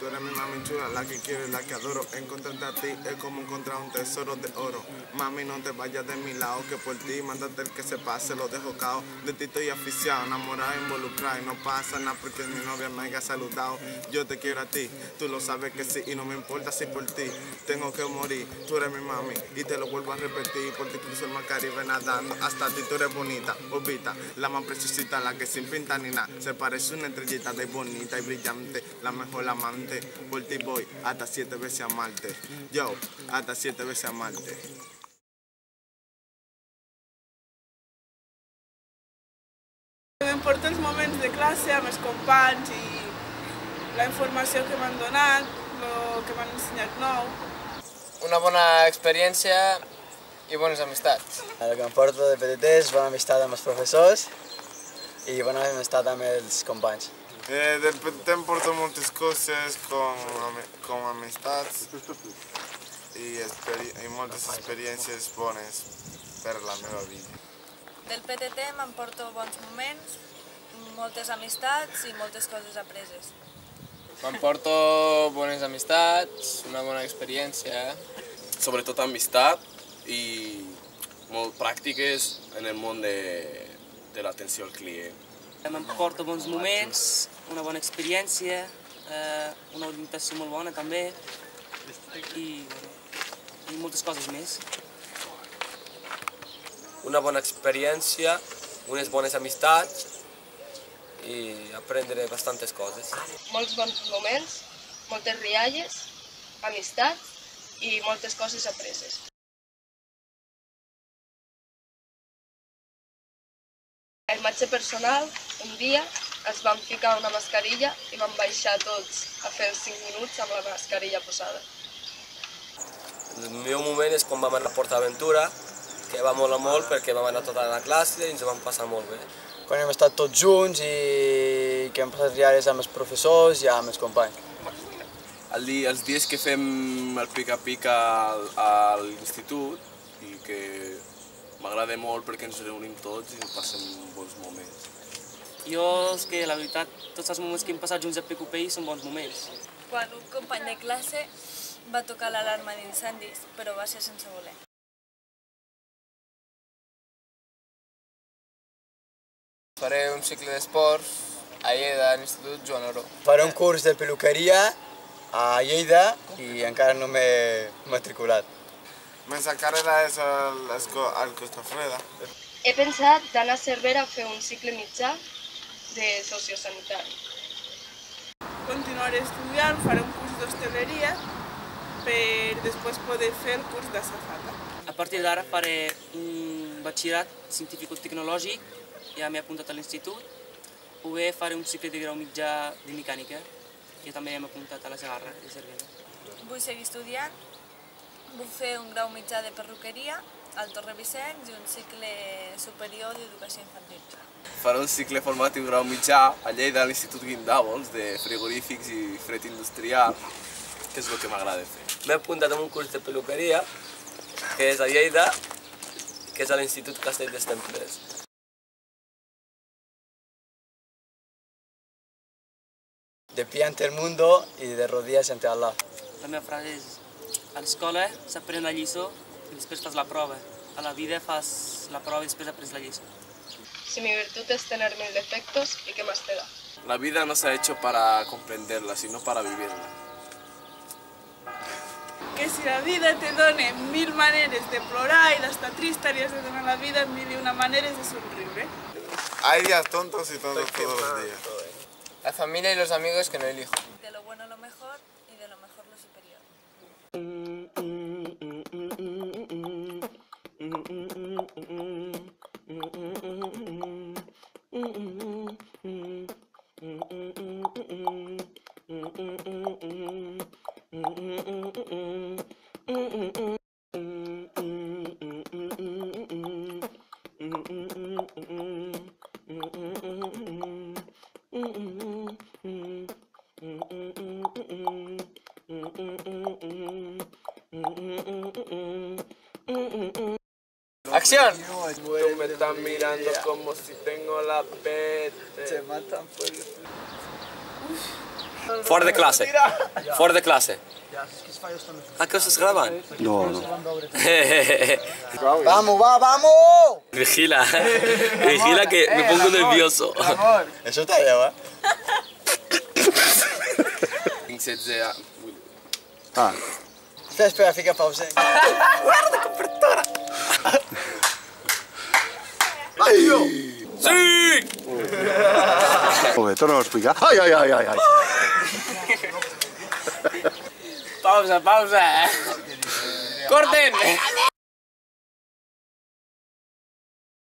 Tú eres mi mami chula, la que quiero y la que adoro. Encontrarte a ti es como encontrar un tesoro de oro. Mami, no te vayas de mi lado, que por ti, mándate el que se pase, lo dejo cao. De ti estoy aficiado, enamorado, involucrado. Y no pasa nada porque mi novia me haya saludado. Yo te quiero a ti, tú lo sabes que sí. Y no me importa si por ti tengo que morir. Tú eres mi mami y te lo vuelvo a repetir. Por ti cruzo el mar Caribe nadando. Hasta ti tú eres bonita, obita. La más preciosita, la que sin pinta ni nada. Se parece una estrellita de bonita y brillante. La mejor amante. Por ti voy hasta siete veces a Marte. Yo, hasta siete veces a Marte. M'importen els moments de classe amb els companys i la informació que m'han donat, el que m'han ensenyat nou. Una bona experiència i bones amistats. El que em porto de petit és bona amistat amb els professors i bona amistat amb els companys. Eh, del PT em porto moltes coses com, com amistats i, i moltes experiències bones per la meva vida. Del PTT m'emporto bons moments, moltes amistats i moltes coses apreses. M'emporto bones amistats, una bona experiència. sobretot amistat i molt pràctiques en el món de, de l'atenció al client. M'emporto bons moments, una bona experiència, eh, una orientació molt bona també i, i moltes coses més. una bona experiència, unes bones amistats i aprendre bastantes coses. molts bons moments, moltes rialles, amistat i moltes coses apreses. A imatge personal, un dia ens vam ficar una mascarilla i vam baixar tots a fer els 5 minuts amb la mascarilla posada. El meu moment és quan vam anar a PortAventura, que va molar molt perquè vam anar tota la classe i ens ho vam passar molt bé. Quan hem estat tots junts i que hem passat rialles amb els professors i amb els companys. El dia, els dies que fem el pica-pica al- a l'institut i que m'agrada molt perquè ens reunim tots i passem bons moments. Jo és que la veritat, tots els moments que hem passat junts a PQPI són bons moments. Quan un company de classe va tocar l'alarma d'incendis, però va ser sense voler. Faré un cicle d'esports a Lleida, a l'Institut Joan Oro. Faré un curs de peluqueria a Lleida i encara no m'he matriculat. Mesa carrera és al, al Costa Freda. He pensat d'anar a Cervera a fer un cicle mitjà de sociosanitari. Continuaré estudiant, faré un curs d'hostaleria per després poder fer el curs d'azafata. A partir d'ara faré un batxillerat científico-tecnològic, ja m'he apuntat a l'institut, o bé faré un cicle de grau mitjà de mecànica, que també hem apuntat a la Segarra, de Cervera. Vull seguir estudiant, vull fer un grau mitjà de perruqueria al Torre Vicenç i un cicle superior d'educació infantil. Faré un cicle formatiu grau mitjà a Lleida a l'Institut Guindàvols de frigorífics i fred industrial, que és el que m'agrada fer. M'he apuntat a un curs de peluqueria, que és a Lleida, que és a l'Institut Castell d'Estemplers. De pie ante el mundo y de rodillas ante Allah. La meva frase és, a l'escola s'aprèn la lliçó i després fas la prova. A la vida fas la prova i després aprens la lliçó. Si mi virtud es tener mil defectos, ¿y qué más te da? La vida no se ha hecho para comprenderla, sino para vivirla. Que si la vida te dona mil maneres de plorar i d'estar trist, haries de donar la vida mil i una maneres de somriure. Hay días tontos y tontos todos los días. La familia y los amigos que no elijo. ¡Acción! Tú me estás mirando como si tengo la peste. Se matan por... Fora de classe. Fora de classe. Ah, que estàs gravant? No, no. ¡Vamos, va, vamos! Vigila. Vigila que me pongo nervioso. Eso está ¿eh? 16 anys. Ah, Espera, espera, fica pausa. ¡Adiós! ¡Sí! Joder, esto no lo explica. Ay, ay, ay! ay. pausa, pausa. ¡Corten!